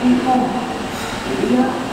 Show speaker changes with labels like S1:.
S1: 日本エリア